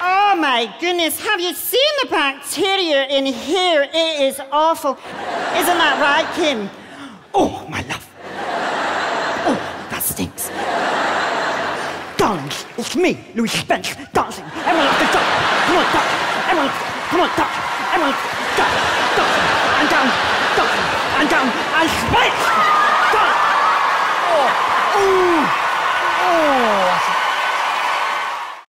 Oh my goodness, have you seen the bacteria in here? It is awful. Isn't that right, Kim? Oh, my love. Oh, that stinks. Darling, it's me, Louie Spence, dancing. Everyone up the top. Come on, top. Everyone, come on, top. Everyone, top, top. And down, top, and down,